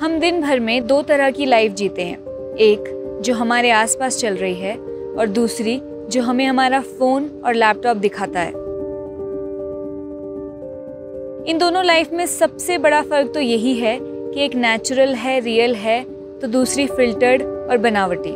हम दिन भर में दो तरह की लाइफ जीते हैं। एक, जो हमारे आसपास चल रही है, और दूसरी, जो हमें हमारा फ़ोन और लैपटॉप दिखाता है। इन दोनों लाइफ में सबसे बड़ा फ़र्क तो यही है कि एक नेचुरल है रियल है तो दूसरी फिल्टर्ड और बनावटी।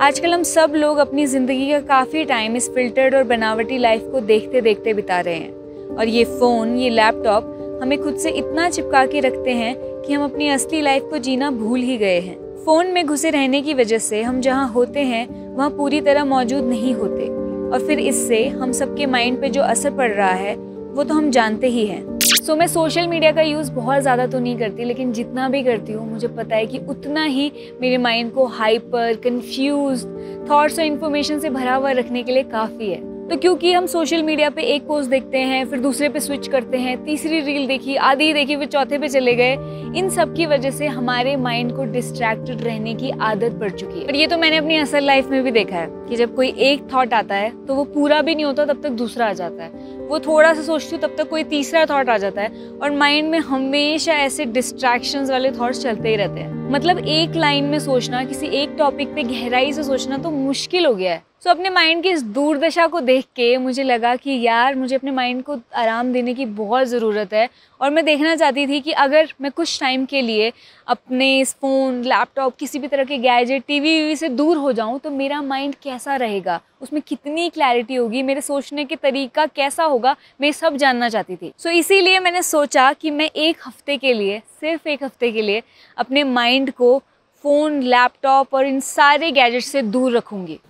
आजकल हम सब लोग अपनी ज़िंदगी का काफ़ी टाइम इस फिल्टर्ड और बनावटी लाइफ को देखते देखते बिता रहे हैं। और ये फ़ोन ये लैपटॉप हमें खुद से इतना चिपका के रखते हैं कि हम अपनी असली लाइफ को जीना भूल ही गए हैं। फ़ोन में घुसे रहने की वजह से हम जहाँ होते हैं वहाँ पूरी तरह मौजूद नहीं होते। और फिर इससे हम सबके माइंड पे जो असर पड़ रहा है वो तो हम जानते ही हैं। सो so, मैं सोशल मीडिया का यूज़ बहुत ज़्यादा तो नहीं करती लेकिन जितना भी करती हूँ मुझे पता है कि उतना ही मेरे माइंड को हाइपर कंफ्यूज थॉट्स और इन्फॉर्मेशन से भरा हुआ रखने के लिए काफ़ी है। तो क्योंकि हम सोशल मीडिया पे एक पोस्ट देखते हैं, फिर दूसरे पे स्विच करते हैं, तीसरी रील देखी, आधी देखी, फिर चौथे पे चले गए, इन सब की वजह से हमारे माइंड को डिस्ट्रैक्टेड रहने की आदत पड़ चुकी है। और ये तो मैंने अपनी असल लाइफ में भी देखा है कि जब कोई एक थॉट आता है तो वो पूरा भी नहीं होता, तब तक दूसरा आ जाता है। वो थोड़ा सा सोचती हूँ, तब तक कोई तीसरा थॉट आ जाता है। और माइंड में हमेशा ऐसे डिस्ट्रैक्शंस वाले थॉट्स चलते ही रहते हैं। मतलब एक लाइन में सोचना, किसी एक टॉपिक पे गहराई से सोचना तो मुश्किल हो गया है। सो so, अपने माइंड की इस दूरदशा को देख के मुझे लगा कि यार मुझे अपने माइंड को आराम देने की बहुत ज़रूरत है। और मैं देखना चाहती थी कि अगर मैं कुछ टाइम के लिए अपने इस फ़ोन लैपटॉप किसी भी तरह के गैजेट टीवी वीवी से दूर हो जाऊँ तो मेरा माइंड कैसा रहेगा? उसमें कितनी क्लैरिटी होगी? मेरे सोचने के तरीका कैसा होगा? मैं सब जानना चाहती थी। सो so, इसीलिए मैंने सोचा कि मैं एक हफ़्ते के लिए सिर्फ़ एक हफ़्ते के लिए अपने माइंड को फ़ोन लैपटॉप और इन सारे गैजेट से दूर रखूँगी।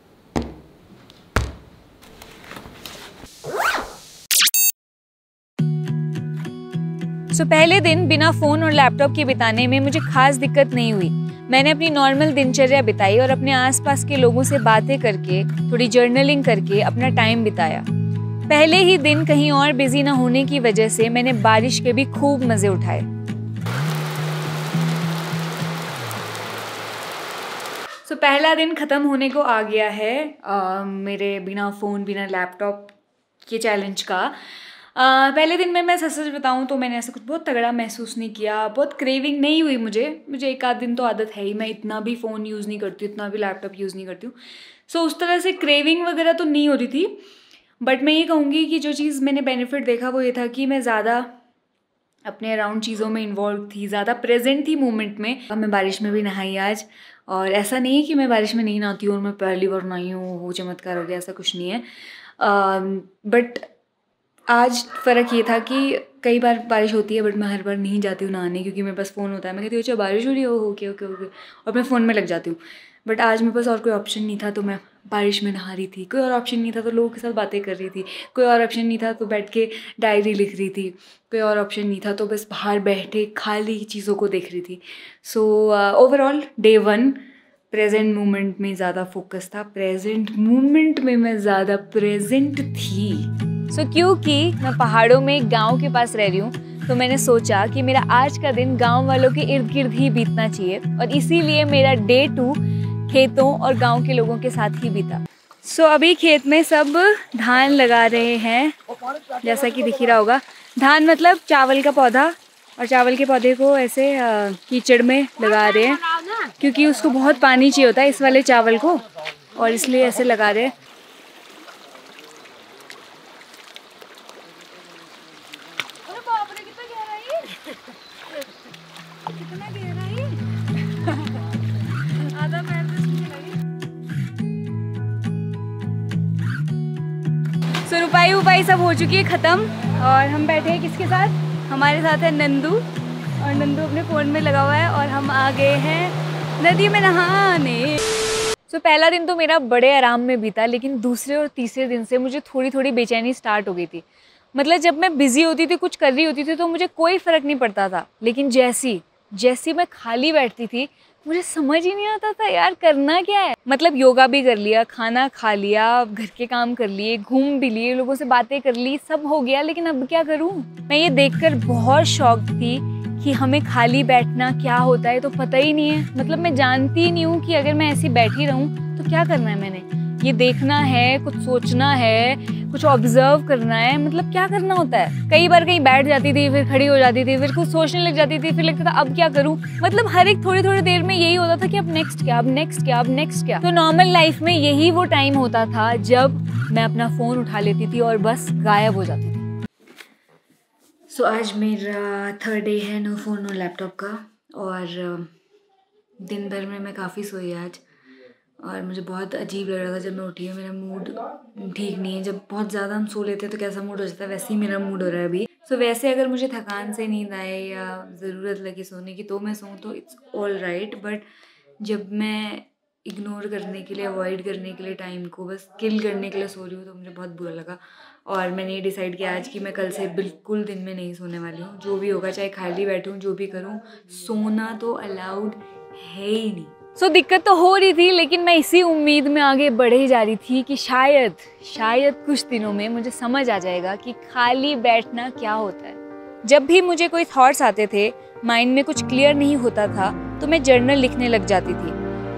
सो so, पहले दिन बिना फ़ोन और लैपटॉप के बिताने में मुझे खास दिक्कत नहीं हुई। मैंने अपनी नॉर्मल दिनचर्या बिताई और अपने आसपास के लोगों से बातें करके थोड़ी जर्नलिंग करके अपना टाइम बिताया। पहले ही दिन कहीं और बिज़ी ना होने की वजह से मैंने बारिश के भी खूब मज़े उठाए। सो so, पहला दिन ख़त्म होने को आ गया है आ, मेरे बिना फ़ोन बिना लैपटॉप के चैलेंज का। आ, पहले दिन में मैं सच सच बताऊँ तो मैंने ऐसा कुछ बहुत तगड़ा महसूस नहीं किया बहुत क्रेविंग नहीं हुई मुझे। मुझे एक आध दिन तो आदत है ही मैं इतना भी फ़ोन यूज़ नहीं करती इतना भी लैपटॉप यूज़ नहीं करती हूँ। सो उस तरह से क्रेविंग वगैरह तो नहीं हो रही थी बट मैं ये कहूँगी कि जो चीज़ मैंने बेनिफिट देखा वो ये था कि मैं ज़्यादा अपने अराउंड चीज़ों में इन्वॉल्व थी ज़्यादा प्रेजेंट थी मोमेंट में। अब मैं बारिश में भी नहाई आज और ऐसा नहीं है कि मैं बारिश में नहीं नहाती हूँ और मैं पहली बार नहाई हूँ वो चमत्कार हो गया ऐसा कुछ नहीं है। बट uh, आज फ़र्क ये था कि कई बार बारिश होती है, बट मैं हर बार नहीं जाती हूँ नहाने क्योंकि मेरे पास फ़ोन होता है। मैं कहती हूँ अच्छा बारिश हो रही हो? Okay okay okay. और मैं फ़ोन में लग जाती हूँ। बट आज मेरे पास और कोई ऑप्शन नहीं था तो मैं बारिश में नहा रही थी। कोई और ऑप्शन नहीं था तो लोगों के साथ बातें कर रही थी। कोई और ऑप्शन नहीं था तो बैठ के डायरी लिख रही थी। कोई और ऑप्शन नहीं था तो बस बाहर बैठे खाली चीज़ों को देख रही थी। So overall day one present moment में ज़्यादा फोकस था। प्रेजेंट मोमेंट में मैं ज़्यादा प्रेजेंट थी। सो so, क्योंकि मैं पहाड़ों में गाँव के पास रह रही हूँ तो मैंने सोचा कि मेरा आज का दिन गाँव वालों के इर्द गिर्द ही बीतना चाहिए और इसीलिए मेरा डे टू खेतों और गाँव के लोगों के साथ ही बीता। सो so, अभी खेत में सब धान लगा रहे हैं जैसा कि दिख रहा होगा। धान मतलब चावल का पौधा और चावल के पौधे को ऐसे कीचड़ में लगा रहे हैं क्योंकि उसको बहुत पानी चाहिए होता है इस वाले चावल को और इसलिए ऐसे लगा रहे हैं। सो रुपाई उपाई सब हो चुकी है ख़त्म, और हम बैठे हैं किसके साथ? हमारे साथ है नंदू, और नंदू अपने फ़ोन में लगा हुआ है, और हम आ गए हैं नदी में नहाने। सो पहला दिन तो मेरा बड़े आराम में बीता, लेकिन दूसरे और तीसरे दिन से मुझे थोड़ी थोड़ी बेचैनी स्टार्ट हो गई थी। मतलब जब मैं बिज़ी होती थी, कुछ कर रही होती थी तो मुझे कोई फ़र्क नहीं पड़ता था। लेकिन जैसी जैसी मैं खाली बैठती थी, मुझे समझ ही नहीं आता था, यार, करना क्या है? मतलब योगा भी कर लिया, खाना खा लिया, घर के काम कर लिए, घूम भी लिए, लोगों से बातें कर ली, सब हो गया, लेकिन अब क्या करूँ? मैं ये देखकर बहुत शौक थी कि हमें खाली बैठना क्या होता है तो पता ही नहीं है। मतलब मैं जानती ही नहीं हूँ कि अगर मैं ऐसी बैठी रहूँ तो क्या करना है मैंने? ये देखना है कुछ सोचना है कुछ ऑब्ज़र्व करना है मतलब क्या करना होता है? कई बार कहीं बैठ जाती थी फिर खड़ी हो जाती थी फिर कुछ सोचने लग जाती थी फिर लगता था अब क्या करूँ? मतलब हर एक थोड़ी थोड़ी देर में यही होता था कि अब नेक्स्ट क्या अब नेक्स्ट क्या अब नेक्स्ट क्या। तो नॉर्मल लाइफ में यही वो टाइम होता था जब मैं अपना फ़ोन उठा लेती थी और बस गायब हो जाती थी। सो so, आज मेरा थर्ड डे है नो फ़ोन नो लैपटॉप का और दिन भर में मैं काफ़ी सोई आज। और मुझे बहुत अजीब लग रहा था जब मैं उठी हूँ मेरा मूड ठीक नहीं है। जब बहुत ज़्यादा हम सो लेते हैं तो कैसा मूड हो जाता है वैसे ही मेरा मूड हो रहा है अभी। सो so, वैसे अगर मुझे थकान से नींद आए या ज़रूरत लगे सोने की तो मैं सोऊँ तो इट्स ऑल राइट बट जब मैं इग्नोर करने के लिए अवॉइड करने के लिए टाइम को बस किल करने के लिए सो रही हूँ तो मुझे बहुत बुरा लगा। और मैंने ये डिसाइड किया आज कि मैं कल से बिल्कुल दिन में नहीं सोने वाली हूँ। जो भी होगा चाहे खाली बैठूँ जो भी करूँ सोना तो अलाउड है ही नहीं। सो so, दिक्कत तो हो रही थी लेकिन मैं इसी उम्मीद में आगे बढ़े जा रही थी कि शायद शायद कुछ दिनों में मुझे समझ आ जाएगा कि खाली बैठना क्या होता है। जब भी मुझे कोई थॉट्स आते थे माइंड में कुछ क्लियर नहीं होता था तो मैं जर्नल लिखने लग जाती थी।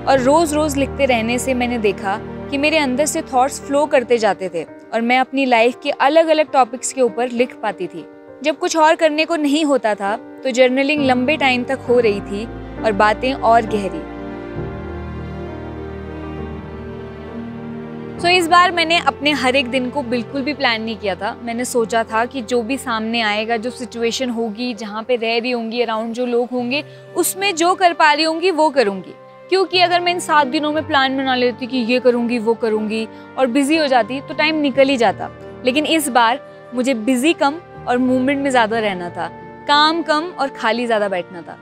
और रोज़ रोज़ लिखते रहने से मैंने देखा कि मेरे अंदर से थॉट्स फ्लो करते जाते थे और मैं अपनी लाइफ के अलग अलग टॉपिक्स के ऊपर लिख पाती थी। जब कुछ और करने को नहीं होता था तो जर्नलिंग लंबे टाइम तक हो रही थी और बातें और गहरी। सो so, इस बार मैंने अपने हर एक दिन को बिल्कुल भी प्लान नहीं किया था। मैंने सोचा था कि जो भी सामने आएगा जो सिचुएशन होगी जहाँ पे रह रही होंगी अराउंड जो लोग होंगे उसमें जो कर पा रही होंगी वो करूँगी। क्योंकि अगर मैं इन सात दिनों में प्लान बना लेती कि ये करूँगी वो करूँगी और बिज़ी हो जाती तो टाइम निकल ही जाता। लेकिन इस बार मुझे बिज़ी कम और मूवमेंट में ज़्यादा रहना था। काम कम और खाली ज़्यादा बैठना था।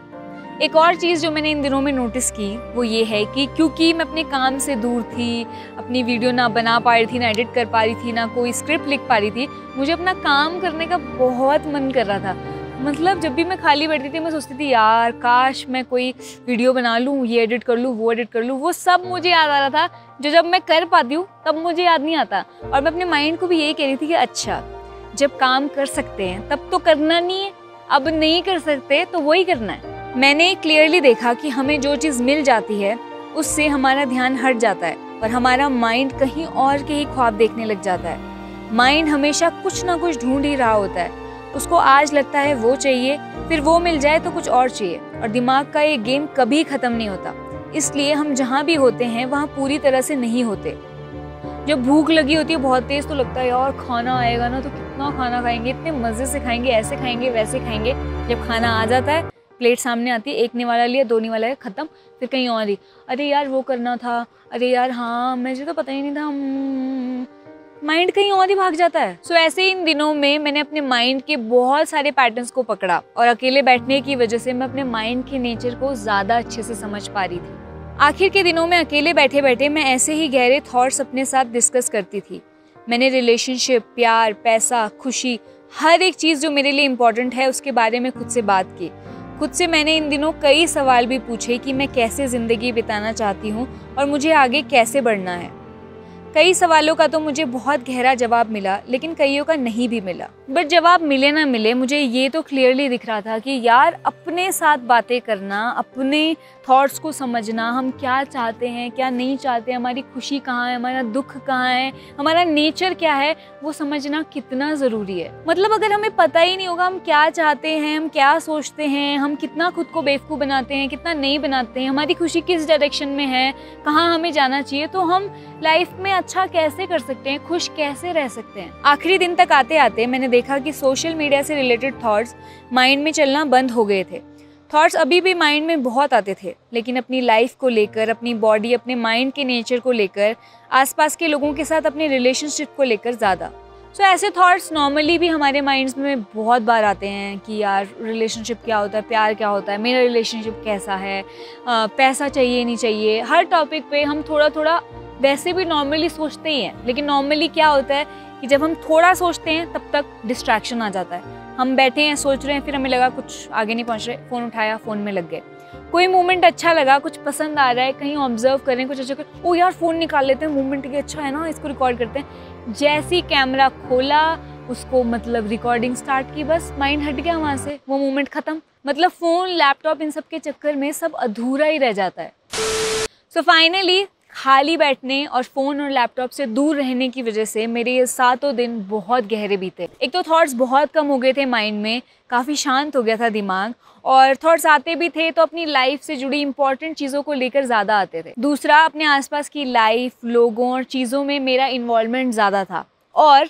एक और चीज़ जो मैंने इन दिनों में नोटिस की, वो ये है कि क्योंकि मैं अपने काम से दूर थी, अपनी वीडियो ना बना पा रही थी, ना एडिट कर पा रही थी, ना कोई स्क्रिप्ट लिख पा रही थी, मुझे अपना काम करने का बहुत मन कर रहा था। मतलब जब भी मैं खाली बैठती थी, मैं सोचती थी, यार, काश मैं कोई वीडियो बना लूँ, ये एडिट कर लूँ, वो एडिट कर लूँ। वो सब मुझे याद आ रहा था। जो जब मैं कर पाती हूँ, तब मुझे याद नहीं आता। और मैं अपने माइंड को भी यही कह रही थी कि अच्छा जब काम कर सकते हैं, तब तो करना नहीं है। अब नहीं कर सकते तो वही करना है। मैंने क्लियरली देखा कि हमें जो चीज़ मिल जाती है, उससे हमारा ध्यान हट जाता है और हमारा माइंड कहीं और के ही ख्वाब देखने लग जाता है। माइंड हमेशा कुछ ना कुछ ढूंढ ही रहा होता है। उसको आज लगता है वो चाहिए, फिर वो मिल जाए तो कुछ और चाहिए और दिमाग का ये गेम कभी ख़त्म नहीं होता। इसलिए हम जहाँ भी होते हैं, वहाँ पूरी तरह से नहीं होते। जब भूख लगी होती है बहुत तेज़ तो लगता है, यार, खाना आएगा ना तो कितना खाना खाएँगे, इतने मज़े से खाएँगे, ऐसे खाएँगे, वैसे खाएँगे। जब खाना आ जाता है प्लेट सामने आती है एक ने वाला लिया दो ने वाला है ख़त्म फिर कहीं और ही। अरे यार वो करना था। अरे यार हाँ मुझे तो पता ही नहीं था। माइंड कहीं और ही भाग जाता है। सो so, ऐसे इन दिनों में मैंने अपने माइंड के बहुत सारे पैटर्न्स को पकड़ा और अकेले बैठने की वजह से मैं अपने माइंड के नेचर को ज़्यादा अच्छे से समझ पा रही थी। आखिर के दिनों में अकेले बैठे बैठे मैं ऐसे ही गहरे थॉट्स अपने साथ डिस्कस करती थी। मैंने रिलेशनशिप प्यार पैसा खुशी हर एक चीज़ जो मेरे लिए इम्पोर्टेंट है उसके बारे में खुद से बात की। खुद से मैंने इन दिनों कई सवाल भी पूछे कि मैं कैसे ज़िंदगी बिताना चाहती हूँ और मुझे आगे कैसे बढ़ना है। कई सवालों का तो मुझे बहुत गहरा जवाब मिला, लेकिन कईयों का नहीं भी मिला। बट जवाब मिले ना मिले, मुझे ये तो क्लियरली दिख रहा था कि यार, अपने साथ बातें करना, अपने थॉट्स को समझना, हम क्या चाहते हैं, क्या नहीं चाहते, हमारी खुशी कहाँ है, हमारा दुख कहाँ है, हमारा नेचर क्या है, वो समझना कितना ज़रूरी है। मतलब अगर हमें पता ही नहीं होगा, हम क्या चाहते हैं, हम क्या सोचते हैं, हम कितना खुद को बेवकूफ़ बनाते हैं, कितना नहीं बनाते हैं, हमारी खुशी किस डायरेक्शन में है, कहाँ हमें जाना चाहिए तो हम लाइफ में अच्छा कैसे कर सकते हैं खुश कैसे रह सकते हैं? आखिरी दिन तक आते आते मैंने देखा कि सोशल मीडिया से रिलेटेड थॉट्स माइंड में चलना बंद हो गए थे। थॉट्स अभी भी माइंड में बहुत आते थे लेकिन अपनी लाइफ को लेकर अपनी बॉडी अपने माइंड के नेचर को लेकर आसपास के लोगों के साथ अपने रिलेशनशिप को लेकर ज़्यादा। सो so, ऐसे थॉट्स नॉर्मली भी हमारे माइंड्स में बहुत बार आते हैं कि यार रिलेशनशिप क्या होता है प्यार क्या होता है मेरा रिलेशनशिप कैसा है पैसा चाहिए नहीं चाहिए। हर टॉपिक पे हम थोड़ा थोड़ा वैसे भी नॉर्मली सोचते ही हैं, लेकिन नॉर्मली क्या होता है कि जब हम थोड़ा सोचते हैं, तब तक डिस्ट्रैक्शन आ जाता है। हम बैठे हैं, सोच रहे हैं, फिर हमें लगा कुछ आगे नहीं पहुँच रहे फ़ोन उठाया फ़ोन में लग गए। कोई मूवमेंट अच्छा लगा, कुछ पसंद आ रहा है, कहीं ऑब्ज़र्व करें कुछ अच्छा कर ओ यार फ़ोन निकाल लेते हैं मूवमेंट के अच्छा है ना, इसको रिकॉर्ड करते हैं। जैसी कैमरा खोला, उसको मतलब रिकॉर्डिंग स्टार्ट की, बस माइंड हट गया वहाँ से, वो मूवमेंट ख़त्म। मतलब फ़ोन लैपटॉप इन सब के चक्कर में सब अधूरा ही रह जाता है। सो फाइनली खाली बैठने और फ़ोन और लैपटॉप से दूर रहने की वजह से मेरे ये सातों दिन बहुत गहरे बीते। एक तो थॉट्स बहुत कम हो गए थे माइंड में, काफ़ी शांत हो गया था दिमाग और थॉट्स आते भी थे तो अपनी लाइफ से जुड़ी इंपॉर्टेंट चीज़ों को लेकर ज़्यादा आते थे। दूसरा, अपने आसपास की लाइफ लोगों और चीज़ों में मेरा इन्वॉल्वमेंट ज़्यादा था और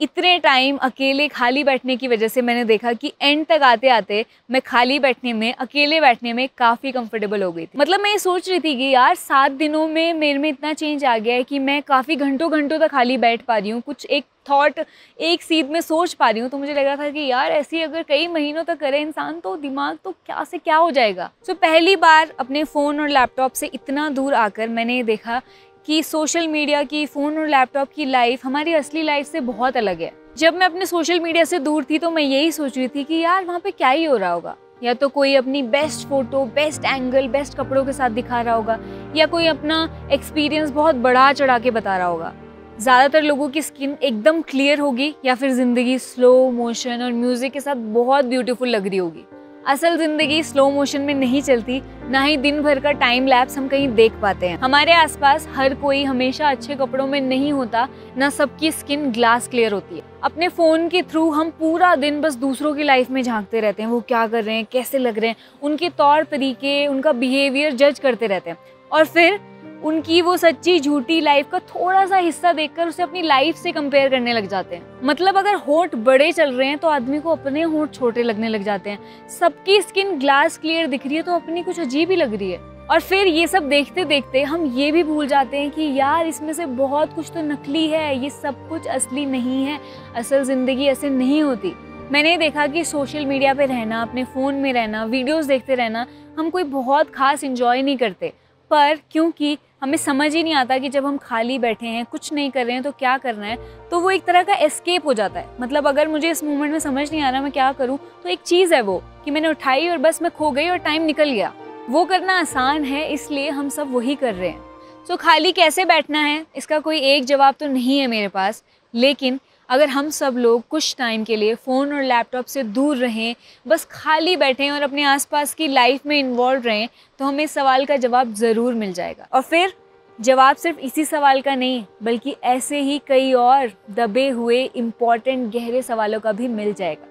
इतने टाइम अकेले खाली बैठने की वजह से मैंने देखा कि एंड तक आते आते मैं खाली बैठने में अकेले बैठने में काफ़ी कंफर्टेबल हो गई थी। मतलब मैं ये सोच रही थी कि यार सात दिनों में मेरे में इतना चेंज आ गया है कि मैं काफ़ी घंटों घंटों तक खाली बैठ पा रही हूँ कुछ एक थॉट एक सीध में सोच पा रही हूँ तो मुझे लग रहा था कि यार ऐसी अगर कई महीनों तक करे इंसान तो दिमाग तो क्या से क्या हो जाएगा? सो so, पहली बार अपने फ़ोन और लैपटॉप से इतना दूर आकर मैंने देखा कि सोशल मीडिया की फ़ोन और लैपटॉप की लाइफ हमारी असली लाइफ से बहुत अलग है। जब मैं अपने सोशल मीडिया से दूर थी तो मैं यही सोच रही थी कि यार वहाँ पे क्या ही हो रहा होगा? या तो कोई अपनी best photo best angle best कपड़ों के साथ दिखा रहा होगा, या कोई अपना एक्सपीरियंस बहुत बढ़ा चढ़ा के बता रहा होगा। ज़्यादातर लोगों की स्किन एकदम क्लियर होगी या फिर ज़िंदगी स्लो मोशन और म्यूज़िक के साथ बहुत ब्यूटीफुल लग रही होगी। असल ज़िंदगी स्लो मोशन में नहीं चलती, ना ही दिन भर का टाइम लैप्स हम कहीं देख पाते हैं। हमारे आसपास हर कोई हमेशा अच्छे कपड़ों में नहीं होता, ना सबकी स्किन ग्लास क्लियर होती है। अपने फ़ोन के थ्रू हम पूरा दिन बस दूसरों की लाइफ में झांकते रहते हैं, वो क्या कर रहे हैं, कैसे लग रहे हैं, उनके तौर तरीके, उनका बिहेवियर जज करते रहते हैं। और फिर उनकी वो सच्ची झूठी लाइफ का थोड़ा सा हिस्सा देखकर उसे अपनी लाइफ से कंपेयर करने लग जाते हैं। मतलब अगर होठ बड़े चल रहे हैं तो आदमी को अपने होठ छोटे लगने लग जाते हैं। सबकी स्किन ग्लास क्लियर दिख रही है तो अपनी कुछ अजीब ही लग रही है। और फिर ये सब देखते देखते हम ये भी भूल जाते हैं कि यार, इसमें से बहुत कुछ तो नकली है, ये सब कुछ असली नहीं है, असल ज़िंदगी ऐसे नहीं होती। मैंने देखा कि सोशल मीडिया पे रहना, अपने फ़ोन में रहना वीडियोस देखते रहना, हम कोई बहुत खास इंजॉय नहीं करते। पर क्योंकि हमें समझ ही नहीं आता कि जब हम खाली बैठे हैं कुछ नहीं कर रहे हैं तो क्या करना है? तो वो एक तरह का एस्केप हो जाता है। मतलब अगर मुझे इस मोमेंट में समझ नहीं आ रहा मैं क्या करूँ तो एक चीज़ है वो कि मैंने उठाई और बस मैं खो गई और टाइम निकल गया। वो करना आसान है इसलिए हम सब वही कर रहे हैं। सो so, खाली कैसे बैठना है? इसका कोई एक जवाब तो नहीं है मेरे पास। लेकिन अगर हम सब लोग कुछ टाइम के लिए फ़ोन और लैपटॉप से दूर रहें, बस खाली बैठें और अपने आसपास की लाइफ में इन्वॉल्व रहें तो हमें सवाल का जवाब ज़रूर मिल जाएगा। और फिर, जवाब सिर्फ़ इसी सवाल का नहीं, बल्कि ऐसे ही कई और दबे हुए इंपॉर्टेंट गहरे सवालों का भी मिल जाएगा।